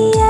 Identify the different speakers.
Speaker 1: yeah.